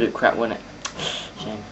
look crap, wouldn't it? Shame.